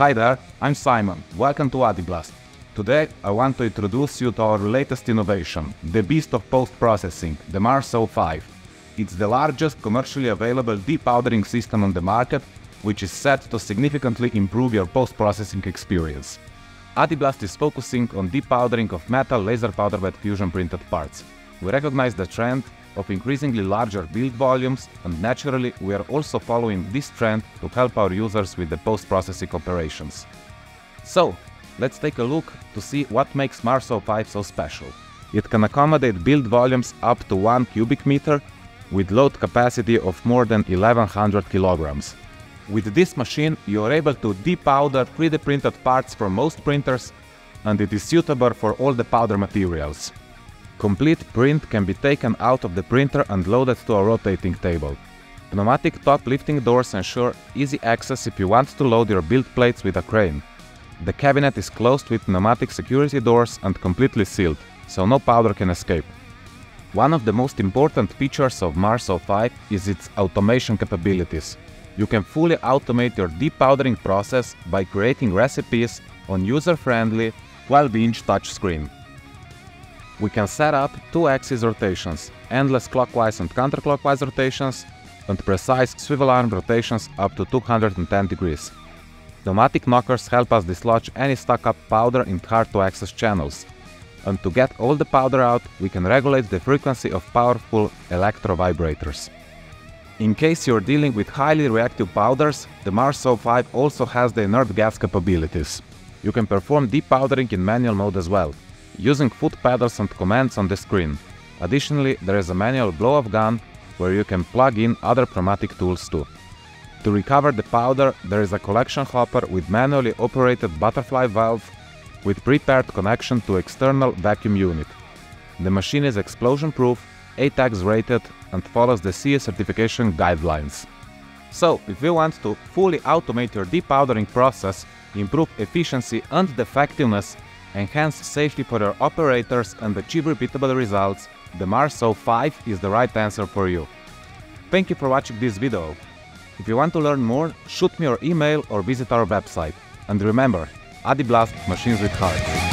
Hi there, I'm Simon. Welcome to Addiblast. Today, I want to introduce you to our latest innovation, the beast of post-processing, the Mars 05. It's the largest commercially available depowdering system on the market, which is set to significantly improve your post-processing experience. Addiblast is focusing on depowdering of metal laser powder bed fusion printed parts. We recognize the trend of increasingly larger build volumes and naturally we are also following this trend to help our users with the post-processing operations. So, let's take a look to see what makes Mars 05 so special. It can accommodate build volumes up to 1 cubic meter with load capacity of more than 1100 kilograms. With this machine, you are able to depowder 3D printed parts from most printers and it is suitable for all the powder materials. Complete print can be taken out of the printer and loaded to a rotating table. Pneumatic top lifting doors ensure easy access if you want to load your build plates with a crane. The cabinet is closed with pneumatic security doors and completely sealed, so no powder can escape. One of the most important features of Mars 05 is its automation capabilities. You can fully automate your depowdering process by creating recipes on user-friendly 12-inch touchscreen. We can set up two axis rotations, endless clockwise and counterclockwise rotations, and precise swivel arm rotations up to 210 degrees. Pneumatic knockers help us dislodge any stuck-up powder in hard-to-access channels. And to get all the powder out, we can regulate the frequency of powerful electro vibrators. In case you're dealing with highly reactive powders, the Mars 05 also has the inert gas capabilities. You can perform depowdering in manual mode as well, using foot pedals and commands on the screen. Additionally, there is a manual blow-off gun where you can plug in other pneumatic tools too. To recover the powder, there is a collection hopper with manually operated butterfly valve with prepared connection to external vacuum unit. The machine is explosion-proof, ATEX rated and follows the CE certification guidelines. So, if you want to fully automate your depowdering process, improve efficiency and effectiveness, enhance safety for your operators and achieve repeatable results, the Mars 05 is the right answer for you. Thank you for watching this video. If you want to learn more, shoot me your email or visit our website. And remember, Addiblast Machines with Heart.